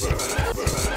Burn, burn.